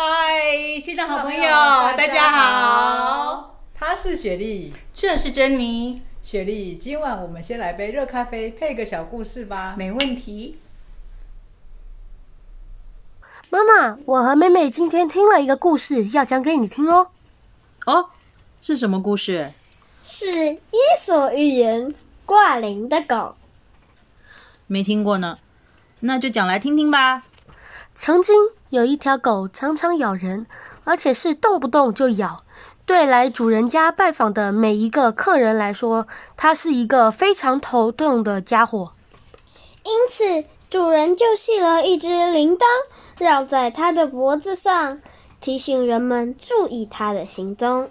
嗨，新的好朋友，大大家好，她是雪莉，这是珍妮，雪莉，今晚我们先来杯热咖啡，配个小故事吧。没问题。妈妈，我和妹妹今天听了一个故事，要讲给你听哦。哦，是什么故事？是《伊索寓言》挂铃的狗。没听过呢，那就讲来听听吧。曾经有一条狗，常常咬人，而且是动不动就咬。对来主人家拜访的每一个客人来说，它是一个非常头痛的家伙。因此，主人就系了一只铃铛绕在它的脖子上，提醒人们注意它的行踪。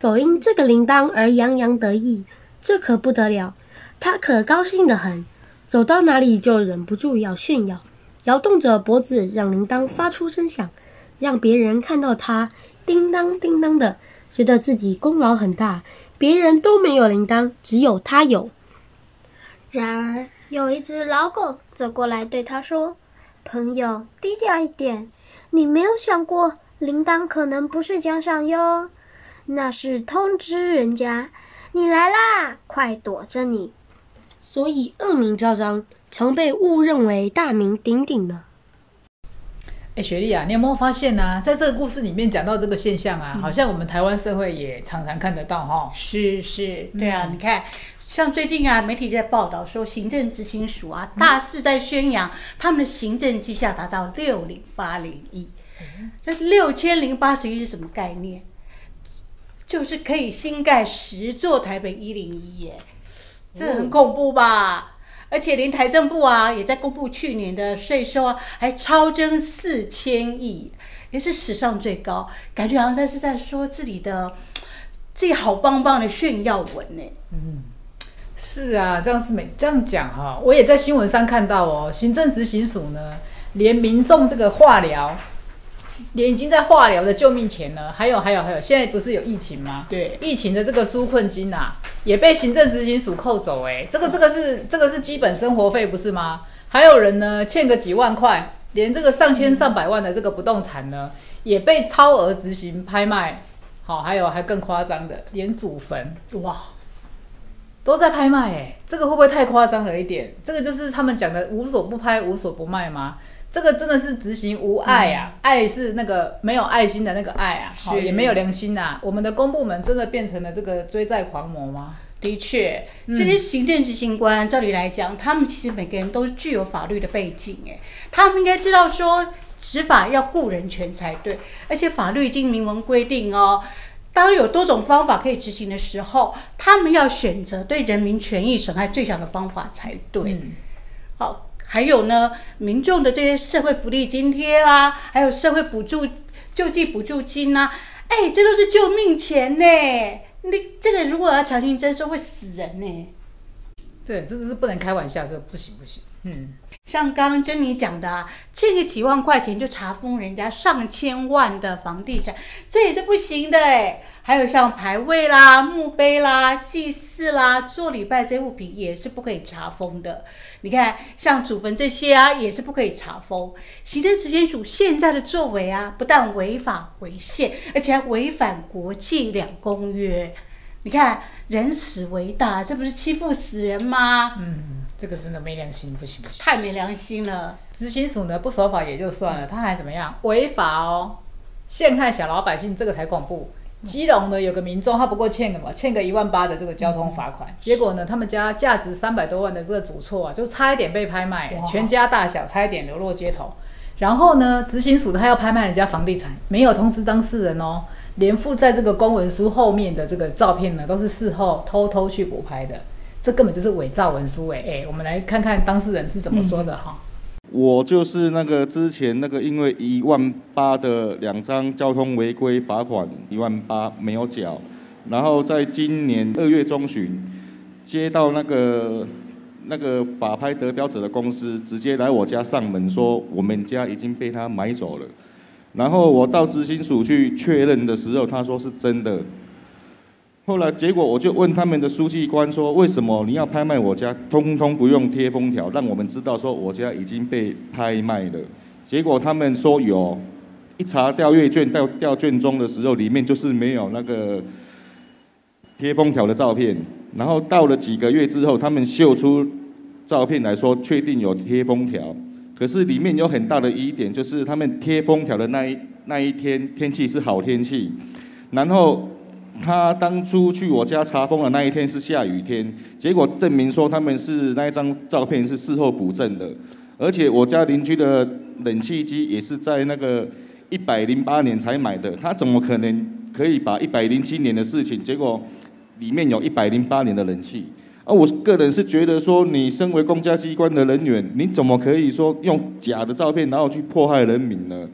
狗因这个铃铛而洋洋得意，这可不得了，它可高兴得很，走到哪里就忍不住要炫耀，摇动着脖子让铃铛发出声响，让别人看到它叮当叮当的，觉得自己功劳很大，别人都没有铃铛，只有它有。然而，有一只老狗走过来对他说：“朋友，低调一点，你没有想过铃铛可能不是奖赏哟，那是通知人家你来啦，快躲着你。”所以恶名昭彰，常被误认为大名鼎鼎的。哎，雪莉啊，你有没有发现呢、在这个故事里面讲到这个现象啊，好像我们台湾社会也常常看得到哈。是是，对啊，你看，像最近啊，媒体在报道说，行政执行署啊，大肆在宣扬他们的行政绩效达到六零八零一。这六千零八十一是什么概念？就是可以新盖十座台北一零一耶，这很恐怖吧？而且连财政部啊，也在公布去年的税收啊，还超增四千亿，也是史上最高，感觉好像是在说自己的自己好棒棒的炫耀文呢。嗯是啊，这样是没这样讲哈、我也在新闻上看到哦，行政执行署呢，连民众这个化疗，连已经在化疗的救命钱呢，还有还有还有，现在不是有疫情吗？对疫情的这个纾困金啊，也被行政执行署扣走哎、这个这个是这个是基本生活费不是吗？还有人呢欠个几万块，连这个上千上百万的这个不动产呢，也被超额执行拍卖。好，还有还更夸张的，连祖坟哇，都在拍卖哎，这个会不会太夸张了一点？这个就是他们讲的无所不拍、无所不卖吗？这个真的是执行无爱啊，爱是那个没有爱心的那个爱啊，好也没有良心啊。我们的公部门真的变成了这个追债狂魔吗？的确，这些行政执行官，照理来讲，他们其实每个人都具有法律的背景，哎，他们应该知道说执法要顾人权才对，而且法律已经明文规定哦。当有多种方法可以执行的时候，他们要选择对人民权益损害最小的方法才对。嗯好，还有呢，民众的这些社会福利津贴啦，还有社会补助、救济补助金呐、哎，这都是救命钱呢。你这个如果要强行征收，会死人呢。对，这只是不能开玩笑，这个不行不行。嗯，像刚刚珍妮讲的啊，欠个几万块钱就查封人家上千万的房地产，这也是不行的哎。还有像牌位啦、墓碑啦、祭祀啦、做礼拜这些物品也是不可以查封的。你看，像祖坟这些啊，也是不可以查封。行政执行署现在的作为啊，不但违法违宪，而且还违反国际两公约。你看，人死为大，这不是欺负死人吗？嗯，这个真的没良心，不行不行。太没良心了。执行署呢不守法也就算了，他还怎么样？违法哦，陷害小老百姓，这个才恐怖。基隆呢有个民众，他不过欠个嘛，欠个一万八的这个交通罚款，结果呢，他们家价值三百多万的这个主错啊，就差一点被拍卖，全家大小差一点流落街头。然后呢，执行署他要拍卖人家房地产，没有通知当事人哦，连附在这个公文书后面的这个照片呢，都是事后偷偷去补拍的，这根本就是伪造文书哎哎，我们来看看当事人是怎么说的哈。我就是那个之前那个因为一万八的两张交通违规罚款一万八没有缴，然后在今年二月中旬接到那个那个法拍得标者的公司直接来我家上门说我们家已经被他买走了，然后我到执行署去确认的时候，他说是真的。后来结果我就问他们的书记官说，为什么你要拍卖我家，通通不用贴封条，让我们知道说我家已经被拍卖了。结果他们说有，一查调阅卷调调卷中的时候，里面就是没有那个贴封条的照片。然后到了几个月之后，他们秀出照片来说，确定有贴封条。可是里面有很大的疑点，就是他们贴封条的那一那一天天气是好天气，然后他当初去我家查封的那一天是下雨天，结果证明说他们是那一张照片是事后补正的。而且我家邻居的冷气机也是在那个一百零八年才买的，他怎么可能可以把一百零七年的事情，结果里面有一百零八年的冷气？而我个人是觉得说，你身为公家机关的人员，你怎么可以说用假的照片，然后去迫害人民呢？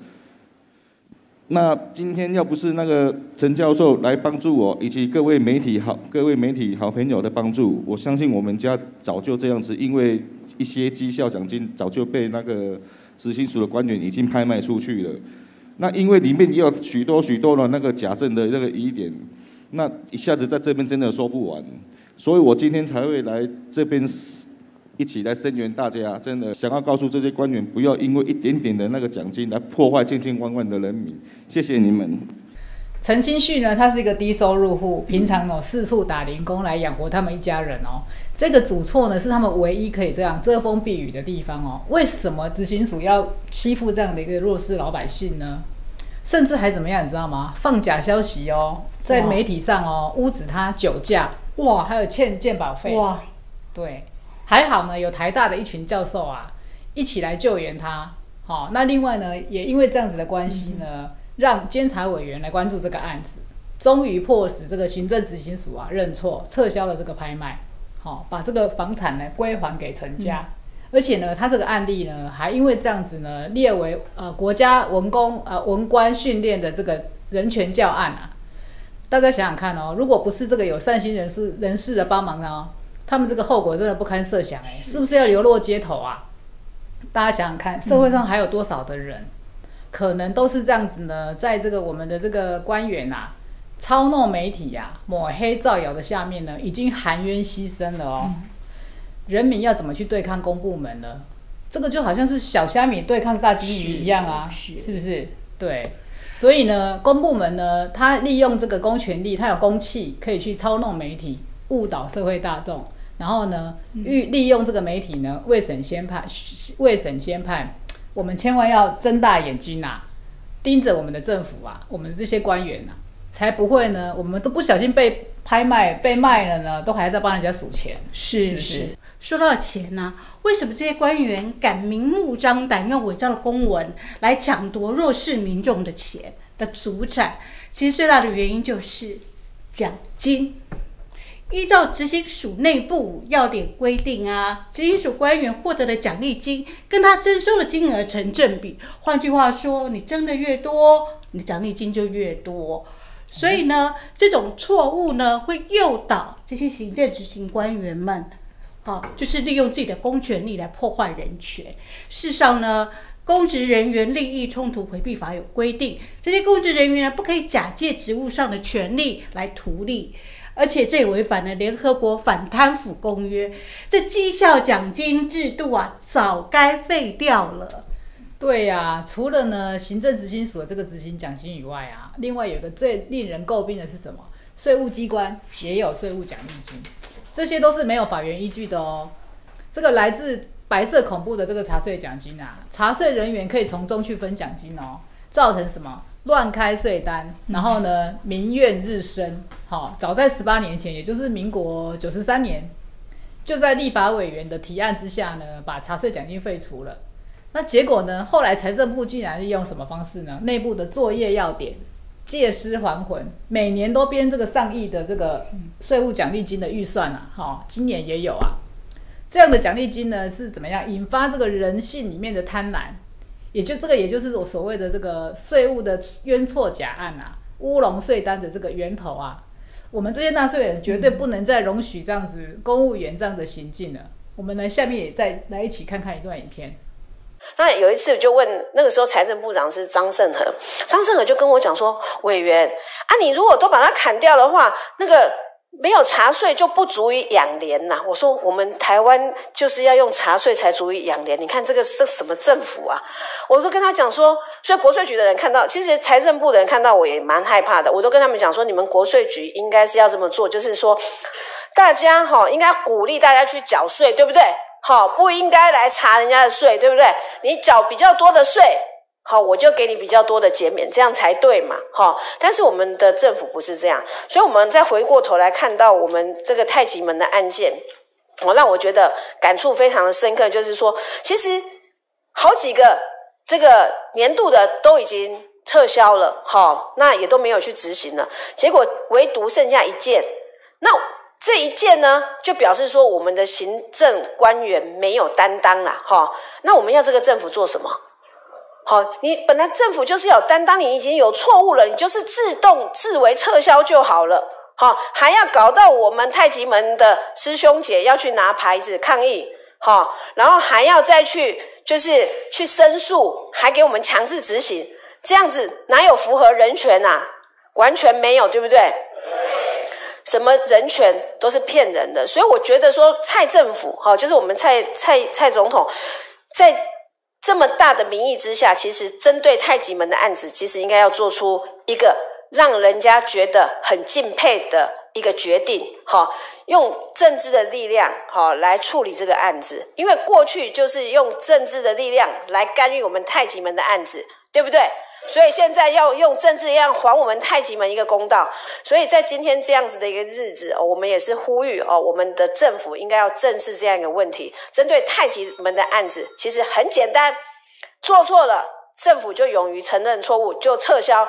那今天要不是那个陈教授来帮助我，以及各位媒体好各位媒体好朋友的帮助，我相信我们家早就这样子，因为一些绩效奖金早就被那个执行署的官员已经拍卖出去了。那因为里面也有许多许多的那个假证的那个疑点，那一下子在这边真的说不完，所以我今天才会来这边。一起来声援大家，真的想要告诉这些官员，不要因为一点点的那个奖金来破坏千千万万的人民。谢谢你们。陈清旭呢，他是一个低收入户，平常哦四处打零工来养活他们一家人哦。这个主错呢，是他们唯一可以这样遮风避雨的地方哦。为什么执行署要欺负这样的一个弱势老百姓呢？甚至还怎么样，你知道吗？放假消息哦，在媒体上哦，污指他酒驾哇，还有欠鉴保费哇，对。还好呢，有台大的一群教授啊，一起来救援他。好，那另外呢，也因为这样子的关系呢，让监察委员来关注这个案子，终于迫使这个行政执行署啊认错，撤销了这个拍卖，好，把这个房产呢归还给陈家。而且呢，他这个案例呢，还因为这样子呢，列为呃国家文工呃文官训练的这个人权教案啊。大家想想看哦，如果不是这个有善心人士人士的帮忙呢？他们这个后果真的不堪设想，哎，是不是要流落街头啊？大家想想看，社会上还有多少的人，可能都是这样子呢？在这个我们的这个官员啊，操弄媒体呀，抹黑造谣的下面呢，已经含冤牺牲了哦。人民要怎么去对抗公部门呢？这个就好像是小虾米对抗大金鱼一样啊，是不是？对，所以呢，公部门呢，他利用这个公权力，他有公器，可以去操弄媒体，误导社会大众。然后呢，利利用这个媒体呢，未审先判，未审先判，我们千万要睁大眼睛呐，盯着我们的政府啊，我们这些官员呐，才不会呢，我们都不小心被拍卖、被卖了呢，都还在帮人家数钱，是是。说到钱呢，为什么这些官员敢明目张胆用伪造的公文来抢夺弱势民众的钱的主产？其实最大的原因就是奖金。依照执行署内部要点规定啊，执行署官员获得的奖励金跟他征收的金额成正比。换句话说，你征的越多，你的奖励金就越多。所以呢，这种错误呢，会诱导这些行政执行官员们，好，就是利用自己的公权力来破坏人权。事实上呢，公职人员利益冲突回避法有规定，这些公职人员呢，不可以假借职务上的权利来图利。而且这也违反了联合国反贪腐公约，这绩效奖金制度啊，早该废掉了。对呀，除了呢行政执行署的这个执行奖金以外啊，另外有个最令人诟病的是什么？税务机关也有税务奖励金，这些都是没有法源依据的哦。这个来自白色恐怖的这个查税奖金啊，查税人员可以从中去分奖金哦，造成什么？乱开税单，然后呢，民怨日深。好，早在十八年前，也就是民国九十三年，就在立法委员的提案之下呢，把茶税奖金废除了。那结果呢？后来财政部竟然利用什么方式呢？内部的作业要点，借尸还魂，每年都编这个上亿的这个税务奖励金的预算啊。好，今年也有啊。这样的奖励金呢，是怎么样引发这个人性里面的贪婪？也就这个，也就是我所谓的这个税务的冤错假案啊，乌龙税单的这个源头啊，我们这些纳税人绝对不能再容许这样子公务员这样的行径了。我们呢，下面也再来一起看看一段影片。那有一次就问那个时候财政部长是张盛和，张盛和就跟我讲说：“委员啊，你如果都把它砍掉的话，那个没有茶税就不足以养廉呐、我说我们台湾就是要用茶税才足以养廉。你看这个是什么政府啊？我都跟他讲说，所以国税局的人看到，其实财政部的人看到我也蛮害怕的。我都跟他们讲说，你们国税局应该是要这么做，就是说大家哈、应该鼓励大家去缴税，对不对？好、不应该来查人家的税，对不对？你缴比较多的税，好，我就给你比较多的减免，这样才对嘛，哈。但是我们的政府不是这样，所以我们再回过头来看到我们这个太极门的案件，我让我觉得感触非常的深刻，就是说，其实好几个这个年度的都已经撤销了，哈，那也都没有去执行了，结果唯独剩下一件，那。这一件呢，就表示说我们的行政官员没有担当啦，哈。那我们要这个政府做什么？好，你本来政府就是有担当，你已经有错误了，你就是自动自为撤销就好了。好，还要搞到我们太极门的师兄姐要去拿牌子抗议，好，然后还要再去就是去申诉，还给我们强制执行，这样子哪有符合人权呐、完全没有，对不对？什么人权都是骗人的，所以我觉得说蔡政府哈，就是我们蔡蔡蔡总统，在这么大的名义之下，其实针对太极门的案子，其实应该要做出一个让人家觉得很敬佩的一个决定，哈，用政治的力量哈来处理这个案子，因为过去就是用政治的力量来干预我们太极门的案子，对不对？所以现在要用政治一样还我们太极门一个公道。所以在今天这样子的一个日子，我们也是呼吁哦，我们的政府应该要正视这样一个问题。针对太极门的案子，其实很简单，做错了，政府就勇于承认错误，就撤销。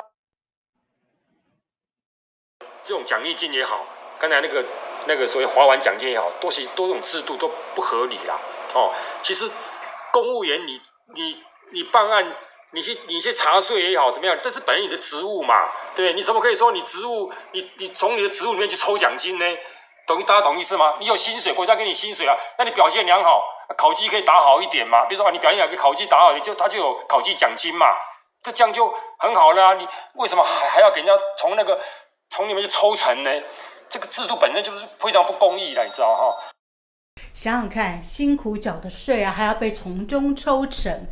这种奖励金也好，刚才那个那个所谓划完奖金也好，多些多种制度都不合理啦。哦，其实公务员你你你办案，你去你去查税也好，怎么样？这是本来你的职务嘛，对不对？你怎么可以说你职务你你从你的职务里面去抽奖金呢？懂大家懂意思吗？你有薪水，国家给你薪水啊，那你表现良好，考绩可以打好一点嘛。比如说啊，你表现良好，考绩打好，你就他就有考绩奖金嘛，这这样就很好了。你为什么还还要给人家从那个从里面去抽成呢？这个制度本身就是非常不公义的，你知道哈？想想看，辛苦缴的税啊，还要被从中抽成，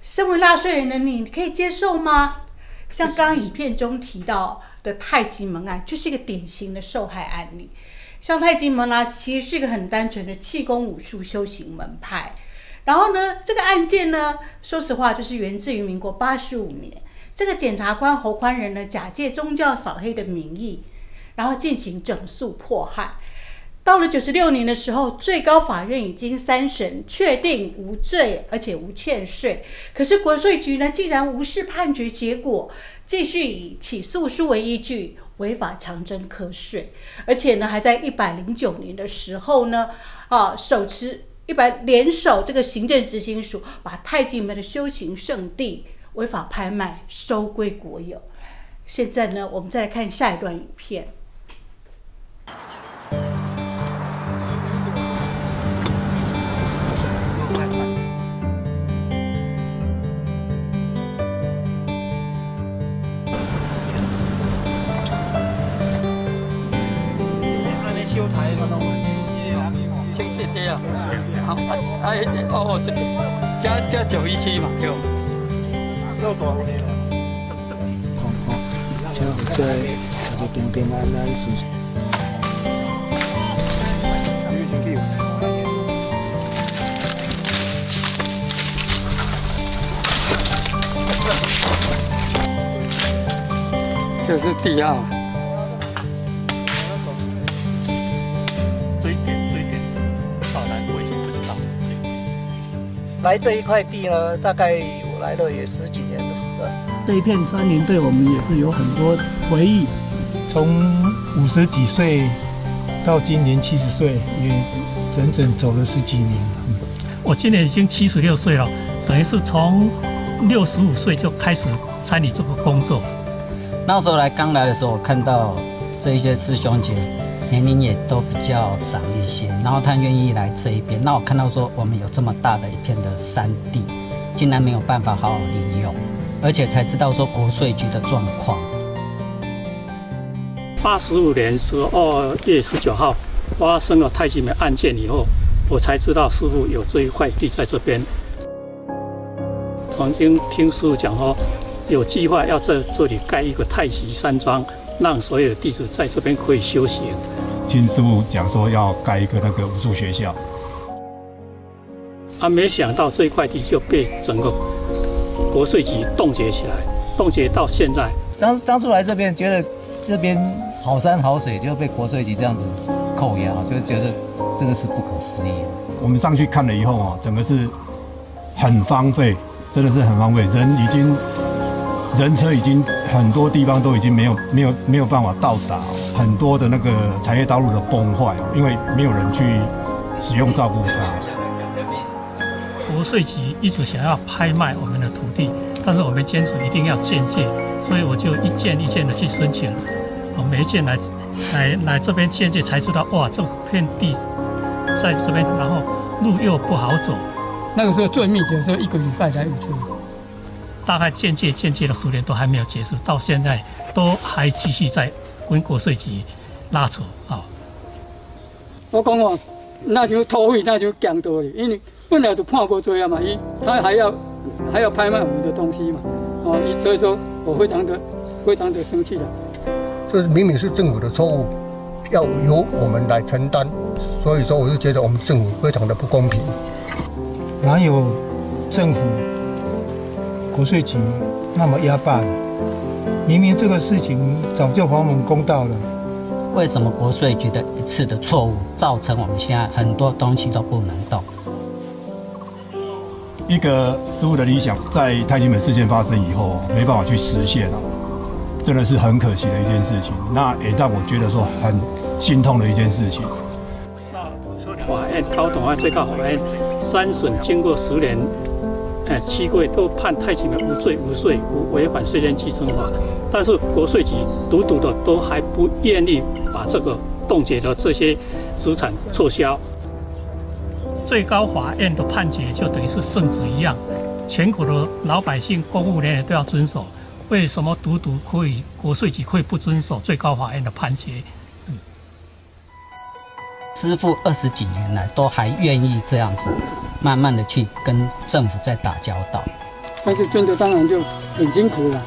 身为纳税人的你，你可以接受吗？像刚刚影片中提到的太极门案，就是一个典型的受害案例。像太极门啊，其实是一个很单纯的气功武术修行门派。然后呢，这个案件呢，说实话，就是源自于民国八十五年，这个检察官侯宽仁呢，假借宗教扫黑的名义，然后进行整肃迫害。到了九十六年的时候，最高法院已经三审确定无罪，而且无欠税。可是国税局呢，竟然无视判决结果，继续以起诉书为依据，违法强征课税，而且呢，还在一百零九年的时候呢，啊，手持一百联手这个行政执行署，把太极门的修行圣地违法拍卖，收归国有。现在呢，我们再来看下一段影片。好，哎哦，這加加九一七嘛，給我。就在就中间安安是。这是第二。来这一块地呢，大概我来了也十几年的时间。这一片山林对我们也是有很多回忆。从五十几岁到今年七十岁，也整整走了十几年了。我今年已经七十六岁了，等于是从六十五岁就开始参与这个工作。那时候来刚来的时候，我看到这一些师兄姐年龄也都比较长一些，然后他愿意来这一边。那我看到说我们有这么大的一片的山地，竟然没有办法好好利用，而且才知道说国税局的状况。八十五年十二月十九号发生了太极门案件以后，我才知道师傅有这一块地在这边。曾经听师傅讲说，有计划要在这里盖一个太极山庄，让所有的弟子在这边可以修行。听师傅讲说要盖一个那个武术学校，啊，没想到这一块地就被整个国税局冻结起来，冻结到现在。当当初来这边，觉得这边好山好水，就被国税局这样子扣押，就觉得真的是不可思议的。我们上去看了以后啊，整个是很荒废，真的是很荒废，人已经人车已经很多地方都已经没有没有没有办法到达，很多的那个产业道路的崩坏，因为没有人去使用照顾它。国税局一直想要拍卖我们的土地，但是我们坚持一定要建界，所以我就一件一件的去申请，我每一件来来来这边建界，才知道哇，这片地在这边，然后路又不好走。那个时候最密集的时候，一个礼拜才一次。大概间接间接的十年都还没有结束，到现在都还继续在跟国税局拉扯啊。我讲哦，那就土匪那就强多了，因为本来就判过罪啊嘛，伊他还要还要拍卖我们的东西嘛，哦，所以说我非常的非常的生气的。这明明是政府的错误，要由我们来承担，所以说我就觉得我们政府非常的不公平。哪有政府国税局那么压霸的？明明这个事情早就还我们公道了。为什么国税局的一次的错误，造成我们现在很多东西都不能动？一个师傅的理想，在太极门事件发生以后，没办法去实现了，真的是很可惜的一件事情。那也让我觉得说很心痛的一件事情。法院高等法院最高法院三审经过十年，呃七个月都判太极门无罪无罪无违反税捐稽征法，但是国税局独独的都还不愿意把这个冻结的这些资产撤销。最高法院的判决就等于是圣旨一样，全国的老百姓、公务人员都要遵守。为什么独独可以国税局会不遵守最高法院的判决？嗯师傅二十几年来都还愿意这样子，慢慢的去跟政府在打交道。但是跟着当然就很辛苦了，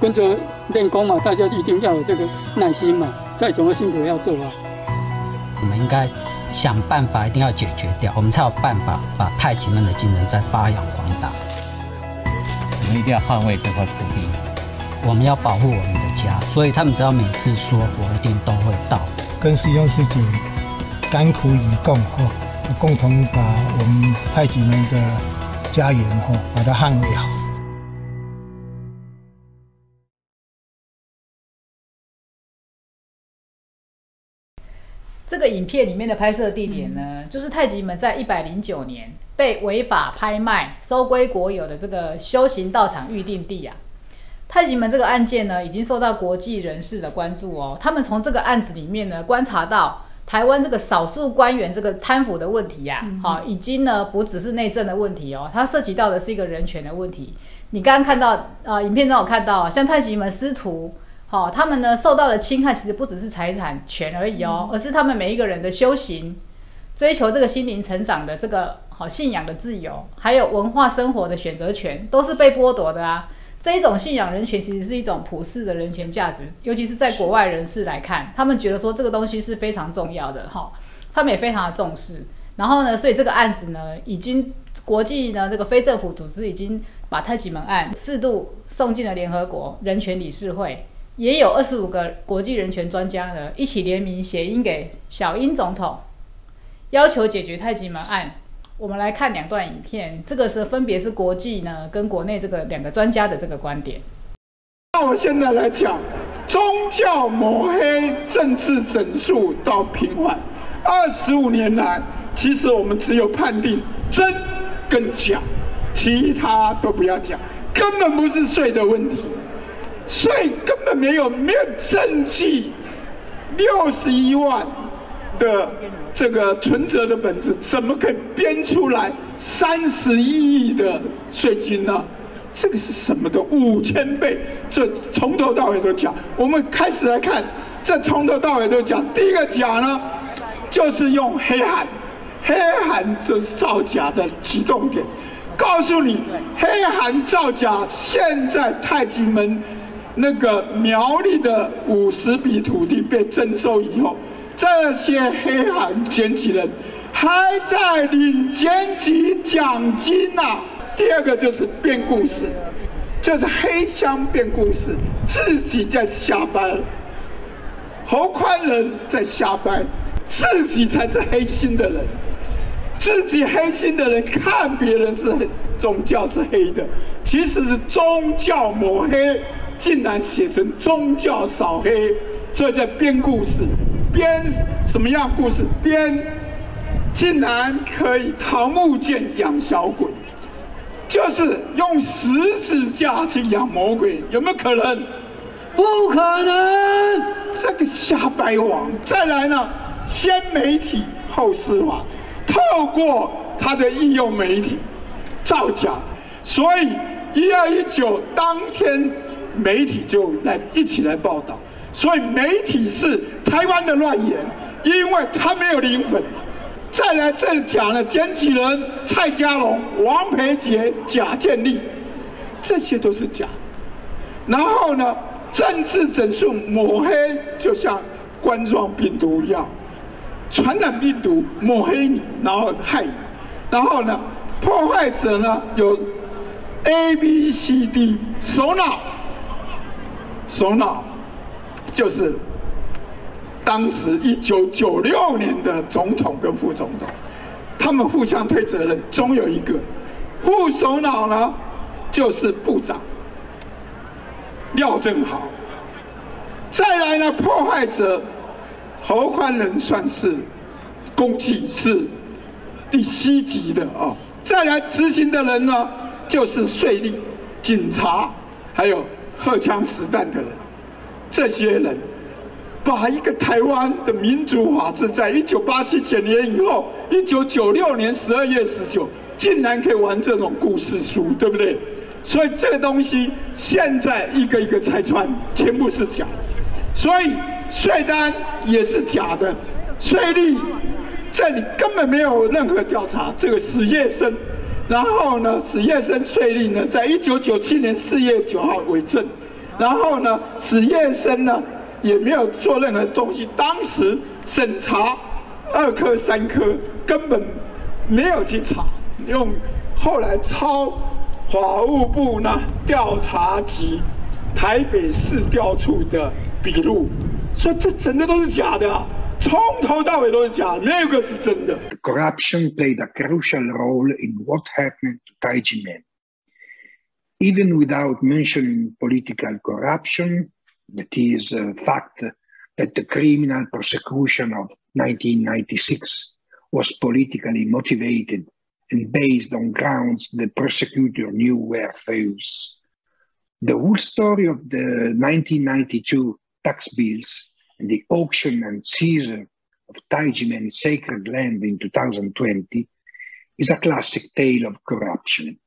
跟着练功嘛，大家一定要有这个耐心嘛，再怎么辛苦也要做啊。我们应该想办法，一定要解决掉，我们才有办法把太极门的精神再发扬光大。我们一定要捍卫这块土地，我们要保护我们的家，所以他们只要每次说，我一定都会到。跟师兄师姐甘苦与共哈，共同把我们太极门的家园哈，把它捍卫好。这个影片里面的拍摄地点呢，就是太极门在一百零九年被违法拍卖收归国有的这个修行道场预定地啊。太极门这个案件呢，已经受到国际人士的关注哦。他们从这个案子里面呢，观察到台湾这个少数官员这个贪腐的问题呀，好，已经呢不只是内政的问题哦，它涉及到的是一个人权的问题。你刚刚看到啊，影片中有看到，像太极门师徒。好，他们呢受到的侵害其实不只是财产权而已哦，而是他们每一个人的修行、追求这个心灵成长的这个好信仰的自由，还有文化生活的选择权，都是被剥夺的啊。这一种信仰人权其实是一种普世的人权价值，尤其是在国外人士来看，他们觉得说这个东西是非常重要的哈，他们也非常的重视。然后呢，所以这个案子呢，已经国际呢这个非政府组织已经把太极门案四度送进了联合国人权理事会。也有二十五个国际人权专家呢，一起联名写音给小英总统，要求解决太极门案。我们来看两段影片，这个是分别是国际呢跟国内这个两个专家的这个观点。那我现在来讲，宗教抹黑、政治整肃到平缓，二十五年来，其实我们只有判定真跟假，其他都不要讲，根本不是税的问题。税根本没有没有证据，六十一万的这个存折的本子，怎么可以编出来三十一亿的税金呢？这个是什么的五千倍？这从头到尾都假。我们开始来看，这从头到尾都假。第一个假呢，就是用黑函，黑函就是造假的启动点。告诉你，黑函造假，现在太极门那个苗栗的五十笔土地被征收以后，这些黑函捡起人还在领检举奖金呐。第二个就是编故事，就是黑箱编故事，自己在瞎掰。侯宽仁在瞎掰，自己才是黑心的人。自己黑心的人看别人是宗教是黑的，其实是宗教抹黑，竟然写成宗教扫黑，所以在编故事，编什么样故事？编竟然可以桃木剑养小鬼，就是用十字架去养魔鬼，有没有可能？不可能！这个瞎掰王。再来呢，先媒体后司法。透过他的应用媒体造假，所以一二一九当天媒体就来一起来报道，所以媒体是台湾的乱言，因为他没有灵魂。再来这讲了捡起人蔡家龙、王培杰、贾建立，这些都是假。然后呢，政治整肃抹黑，就像冠状病毒一样。传染病毒抹黑你，然后害你，然后呢，破坏者呢有 A、B、C、D，首脑，首脑就是当时一九九六年的总统跟副总统，他们互相推责任，总有一个副首脑呢就是部长廖正豪，再来呢破坏者。侯宽仁算是攻击是第七级的啊，再来执行的人呢，就是税吏、警察，还有荷枪实弹的人。这些人把一个台湾的民主法治，在一九八七九年以后，一九九六年十二月十九，竟然可以玩这种故事书，对不对？所以这个东西现在一个一个拆穿，全部是假，所以。税单也是假的，税率这里根本没有任何调查。这个史业生，然后呢，史业生税率呢，在一九九七年四月九号为证，然后呢，史业生呢也没有做任何东西。当时审查二科三科根本没有去查，用后来抄法务部呢调查局台北市调处的笔录。说这整个都是假的，从头到尾都是假，没有一个是真的。Corruption played a crucial role in what happened to Taijimen. Even without mentioning political corruption, that is a fact that the criminal prosecution of 1996 was politically motivated and based on grounds the prosecutor knew were false. The whole story of the 1992 tax bills and the auction and seizure of Taijimen sacred land in 2020 is a classic tale of corruption.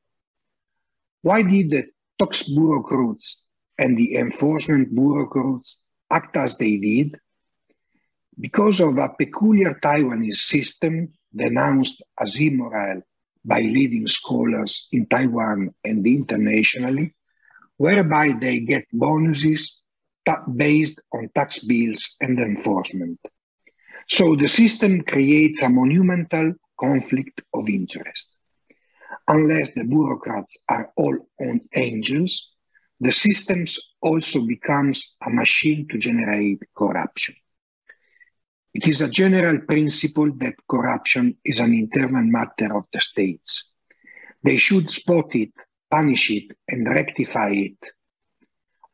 Why did the tax bureaucrats and the enforcement bureaucrats act as they did? Because of a peculiar Taiwanese system denounced as immoral by leading scholars in Taiwan and internationally, whereby they get bonuses based on tax bills and enforcement. So the system creates a monumental conflict of interest. Unless the bureaucrats are all on angels, the systems also becomes a machine to generate corruption. It is a general principle that corruption is an internal matter of the states. They should spot it, punish it, and rectify it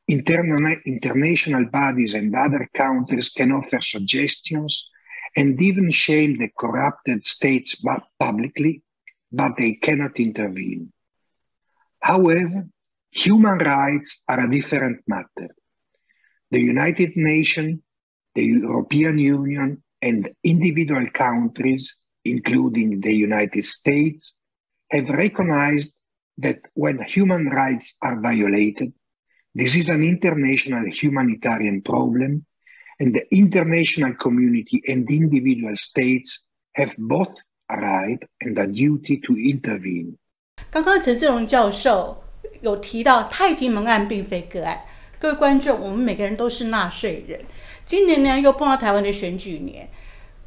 Internal, international bodies and other countries can offer suggestions and even shame the corrupted states publicly, but they cannot intervene. However, human rights are a different matter. The United Nations, the European Union, and individual countries, including the United States, have recognized that when human rights are violated, this is an international humanitarian problem, and the international community and individual states have both right and a duty to intervene. 刚刚陈志荣教授有提到太极门案并非个案，各位观众，我们每个人都是纳税人。今年呢，又碰到台湾的选举年，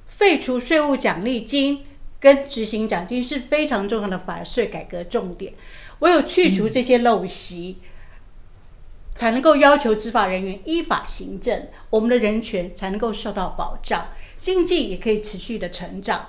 废除税务奖励金跟执行奖金是非常重要的法税改革重点。唯有去除这些陋习，才能够要求执法人员依法行政，我们的人权才能够受到保障，经济也可以持续的成长。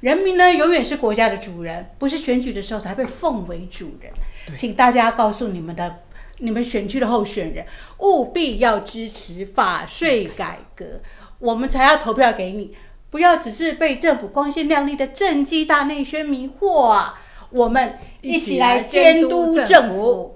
人民呢，永远是国家的主人，不是选举的时候才被奉为主人。请大家告诉你们的、你们选区的候选人，务必要支持法税改革，我们才要投票给你。不要只是被政府光鲜亮丽的政绩大内宣迷惑啊！我们一起来监督政府。